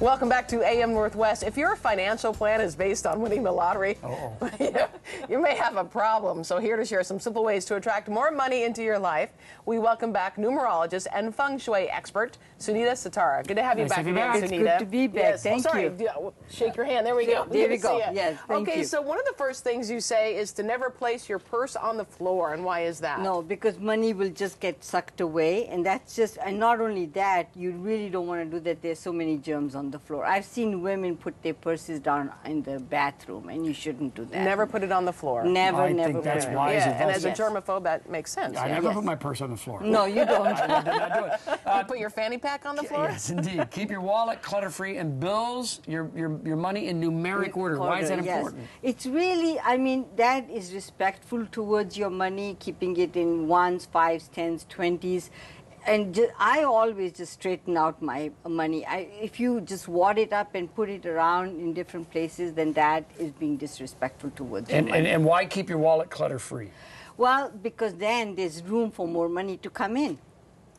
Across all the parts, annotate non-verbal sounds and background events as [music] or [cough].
Welcome back to AM Northwest. If your financial plan is based on winning the lottery, [laughs] you may have a problem. So, here to share some simple ways to attract more money into your life, we welcome back numerologist and feng shui expert, Sunita Sitara. Good to have you Nice back to be again, back. It's Sunita. good to be back. Yes. Thank oh, sorry. you. D- Shake your hand. There we go. There Good we go. Yes, thank okay, you. so one of the first things you say is to never place your purse on the floor, and why is that? No, because money will just get sucked away, and that's just, and not only that, you really don't want to do that. There's so many germs on the floor. I've seen women put their purses down in the bathroom, and you shouldn't do that. Never put it on the floor. never, I never. think that's put it. wise yeah, and advice. as a germaphobe, that makes sense. I yeah. never Yes. put my purse on the floor. No, you [laughs] don't. I did not do it. You put your fanny pack on the floor? Yes, indeed. Keep your wallet clutter-free and bills, your, your, your money in numeric order. Why is that Yes. important? It's really, I mean, that is respectful towards your money, keeping it in ones, fives, tens, twenties. And ju- I always just straighten out my money. I, if you just wad it up and put it around in different places, then that is being disrespectful towards your And, money. and, and why keep your wallet clutter-free? well, because then there's room for more money to come in.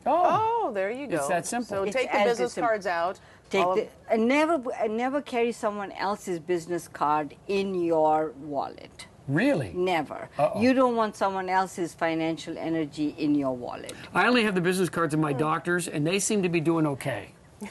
Oh, oh there you go. It's that simple. So It's take the business simple. cards out. Take the, and never, and never carry someone else's business card in your wallet. Really? Never. Uh-oh. You don't want someone else's financial energy in your wallet. I only have the business cards of my doctors, and they seem to be doing okay. [laughs]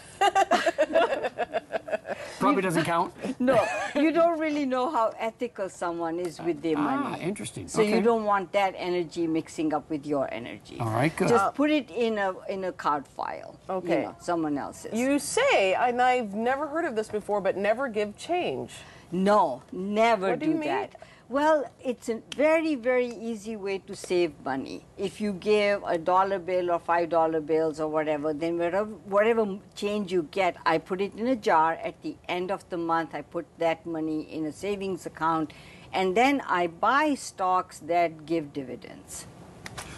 Probably doesn't count. No, you don't really know how ethical someone is with their Ah, money. interesting. So Okay. you don't want that energy mixing up with your energy. All right, good. Just put it in a in a card file. you Okay. know, someone else's. You say, and I've never heard of this before, but never give change. No, never What do do, you mean? that. Well, it's a very, very easy way to save money. If you give a dollar bill or five dollar bills or whatever, then whatever, whatever change you get, I put it in a jar. At the end of the month, I put that money in a savings account, and then I buy stocks that give dividends.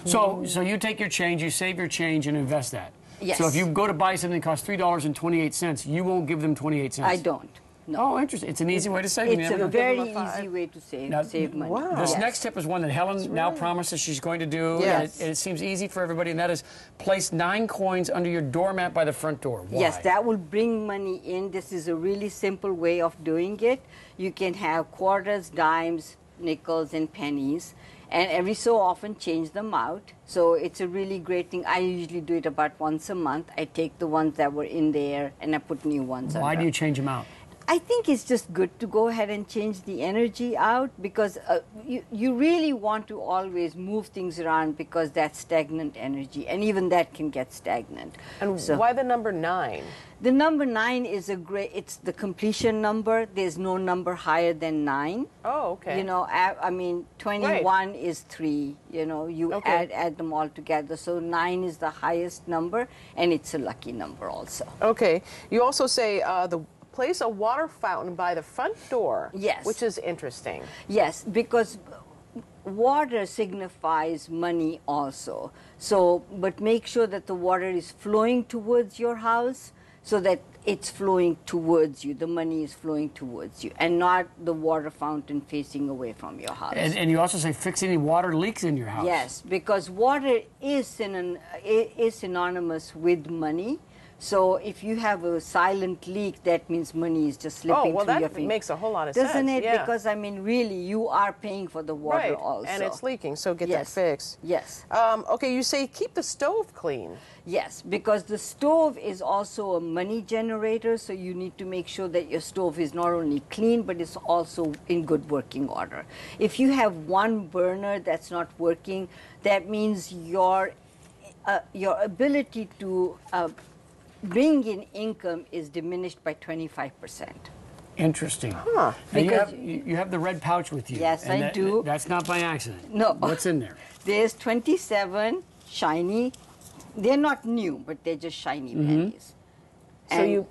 So, so you take your change, you save your change, and invest that. Yes. So if you go to buy something that costs three dollars and twenty-eight cents, you won't give them twenty-eight cents. I don't. No. Oh, interesting. It's an easy way to save. You It's a very them a five. easy way to save Now, save money. wow. This Yes. next tip is one that Helen now promises she's going to do, and, Yes. it, and it seems easy for everybody, and that is place nine coins under your doormat by the front door. Why? Yes, that will bring money in. This is a really simple way of doing it. You can have quarters, dimes, nickels, and pennies, and every so often change them out. So it's a really great thing. I usually do it about once a month. I take the ones that were in there and I put new ones Why under. do you change them out? I think it's just good to go ahead and change the energy out because uh, you, you really want to always move things around because that's stagnant energy, and even that can get stagnant. And So- why the number nine? the number nine is a great, it's the completion number. There's no number higher than nine. Oh, okay. You know, I, I mean, 21 is three. You know, you Okay. add, add them all together. So nine is the highest number, and it's a lucky number also. Okay. You also say uh, the place a water fountain by the front door. Yes. Which is interesting. Yes, because water signifies money also. So, but make sure that the water is flowing towards your house so that it's flowing towards you. The money is flowing towards you and not the water fountain facing away from your house. And, and you also say fix any water leaks in your house. Yes, because water is, synon- i- is synonymous with money. So if you have a silent leak, that means money is just slipping Oh, well, through that your fingers. makes a whole lot of Doesn't sense, it? yeah. Because I mean, really, you are paying for the water right. also. And it's leaking, so get Yes. that fixed. Yes. Um, okay, you say keep the stove clean. Yes, because the stove is also a money generator, so you need to make sure that your stove is not only clean but it's also in good working order. If you have one burner that's not working, that means your uh, your ability to uh, bring in income is diminished by 25 percent. Interesting. Huh. Now you have you you have the red pouch with you. Yes, and I that- do. That's not by accident. No. What's in there? [laughs] There's 27 shiny. They're not new, but they're just shiny mm-hmm. pennies. So you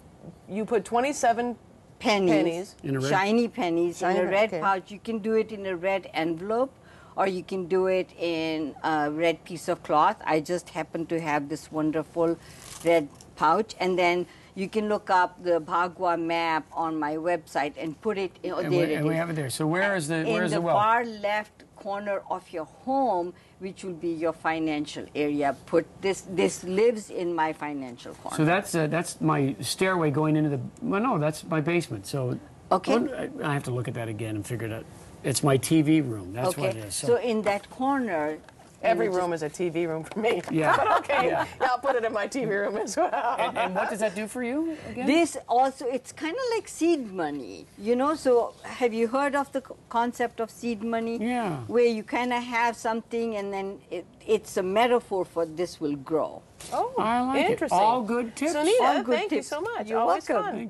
you put 27 pennies, Pennies. In a red- shiny pennies Shiny in a red, red okay. pouch. You can do it in a red envelope, or you can do it in a red piece of cloth. I just happen to have this wonderful red pouch, and then you can look up the Bagua map on my website and put it. In, oh, And there we, and we have it there. So where is the in where's the the well? far left corner of your home, which will be your financial area. Put this. This lives in my financial corner. So that's uh, that's my stairway going into the. Well, no, that's my basement. So Okay. What- I, have to look at that again and figure it out. It's my TV room. That's okay. what it is. So in that corner. Every you room is a TV room for me. Yeah. but [laughs] okay, Yeah. I'll put it in my TV room as well. and, and what does that do for you again? This also, it's kind of like seed money, you know. So, have you heard of the concept of seed money? Yeah. Where you kind of have something, and then it, it's a metaphor for this will grow. Oh, I like it. interesting. All good tips. Sunita, All good thank you so much. You're Always welcome. fun.